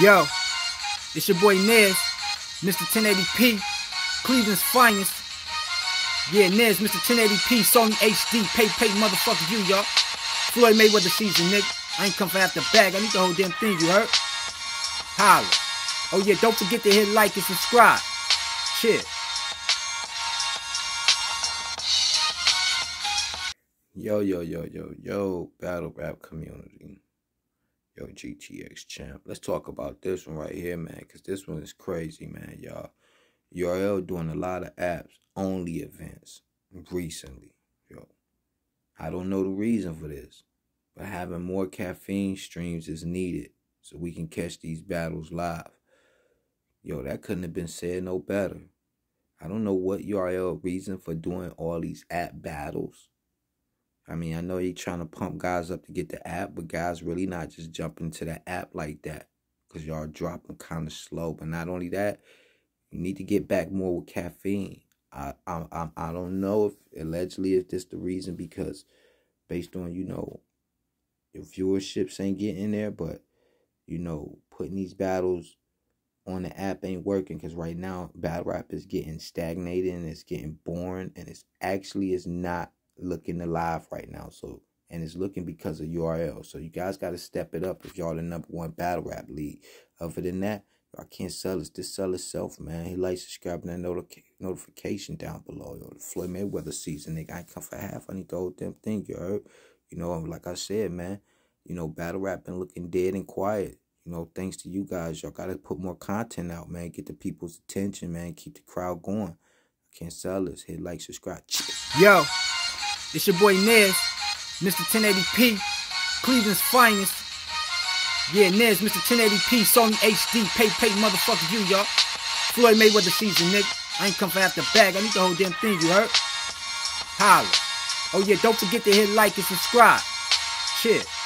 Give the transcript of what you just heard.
Yo, it's your boy Nez, Mr. 1080p, Cleveland's finest. Yeah, Nez, Mr. 1080p, Sony HD, pay, pay, motherfucker, you, y'all. Floyd Mayweather season, nigga. I ain't come for half the bag. I need the whole damn thing, you heard? Holla. Oh, yeah, don't forget to hit like and subscribe. Cheers. Yo, yo, yo, yo, yo, battle rap community. Yo, GTX champ. Let's talk about this one right here, man, because this one is crazy, man, y'all. URL doing a lot of apps only events recently. Yo. I don't know the reason for this, but having more caffeine streams is needed so we can catch these battles live. Yo, that couldn't have been said no better. I don't know what URL reason for doing all these app battles I mean, I know you're trying to pump guys up to get the app, but guys really not just jumping to the app like that because y'all dropping kind of slow. But not only that, you need to get back more with caffeine. I I I, don't know if allegedly if this the reason because based on you know your viewerships ain't getting there, but you know putting these battles on the app ain't working because right now battle rap is getting stagnated and it's getting boring and it's actually is not looking alive right now. So and it's looking because of URL. So you guys got to step it up if y'all the number one battle rap league. Other than that, I can't sell it. Just sell itself, man. He likes subscribing that noti- notification down below. Yo, the Floyd Mayweather season, nigga. I ain't come for half. I need the whole damn thing, you heard? You know, like I said, man, you know, battle rap been looking dead and quiet. You know, thanks to you guys, y'all got to put more content out, man. Get the people's attention, man. Keep the crowd going. I can't sell this. Hit like, subscribe. Yo. It's your boy Nez, Mr. 1080p, Cleveland's finest. Yeah, Nez, Mr. 1080p, Sony HD, pay, pay, motherfucker, you, y'all. Floyd Mayweather season, nigga. I ain't come for half the bag. I need the whole damn thing, you heard? Holla. Oh, yeah, don't forget to hit like and subscribe. Cheers.